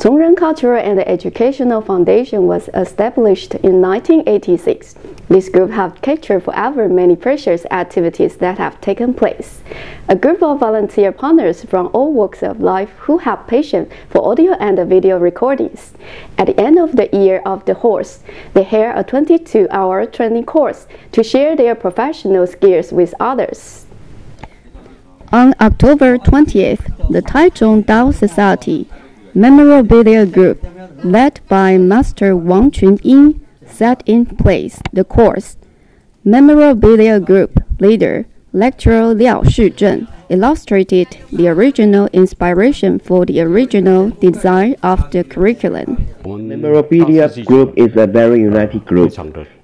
Chongren Cultural and Educational Foundation was established in 1986. This group has captured forever many precious activities that have taken place. A group of volunteer partners from all walks of life who have passion for audio and video recordings. At the end of the year of the horse, they held a 22-hour training course to share their professional skills with others. On October 20th, the Taichung Dao Society Memorabilia Group, led by Master Wang Chunying, set in place the course. Memorabilia Group leader, lecturer Liao Shizhen, illustrated the original inspiration for the original design of the curriculum. Memorabilia Group is a very united group.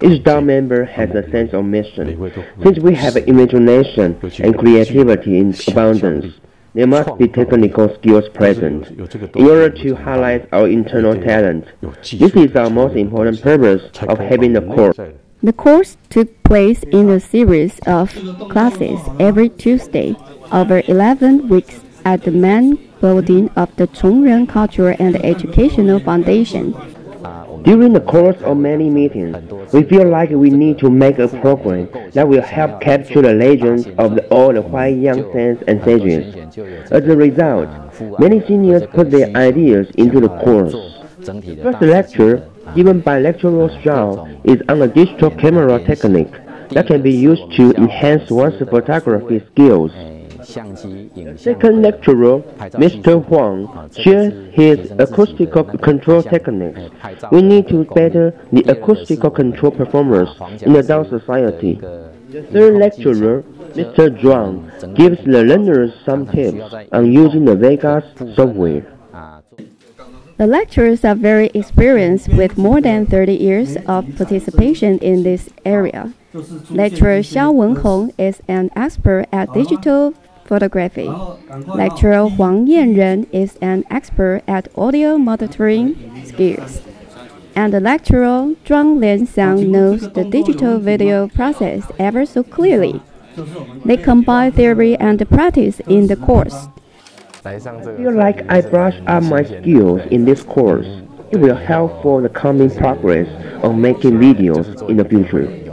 Each member has a sense of mission. Since we have imagination and creativity in abundance, there must be technical skills present in order to highlight our internal talent. This is our most important purpose of having the course. The course took place in a series of classes every Tuesday over 11 weeks at the main building of the Chongren Cultural and Educational Foundation. During the course of many meetings, we feel like we need to make a program that will help capture the legends of the, the Huaiyang saints and sages. As a result, many seniors put their ideas into the course. The first lecture, given by lecturer Zhao, is on a digital camera technique that can be used to enhance one's photography skills. Second lecturer, Mr. Huang, shares his acoustical control techniques. We need to better the acoustical control performance in the Dao Society. The third lecturer, Mr. Zhuang, gives the learners some tips on using the Vegas software. The lecturers are very experienced with more than 30 years of participation in this area. Lecturer Xiao Wenhong is an expert at digital photography. Lecturer Huang Yanren is an expert at audio monitoring skills. And the lecturer Zhuang Lianxiang knows the digital video process ever so clearly. They combine theory and practice in the course. I feel like I brush up my skills in this course. It will help for the coming progress of making videos in the future.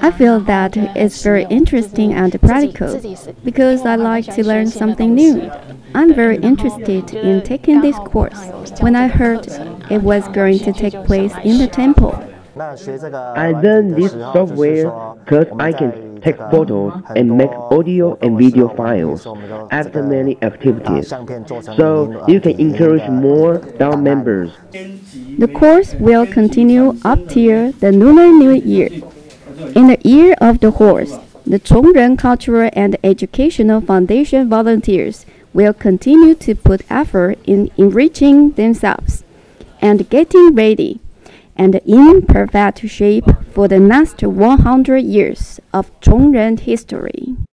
I feel that it's very interesting and practical because I like to learn something new. I'm very interested in taking this course when I heard it was going to take place in the temple. I learned this software because I can take photos and make audio and video files after many activities. So you can encourage more Dao members. The course will continue up till the Lunar New Year. In the Year of the Horse, the Chongren Cultural and Educational Foundation volunteers will continue to put effort in enriching themselves and getting ready and in perfect shape for the next 100 years of Chongren history.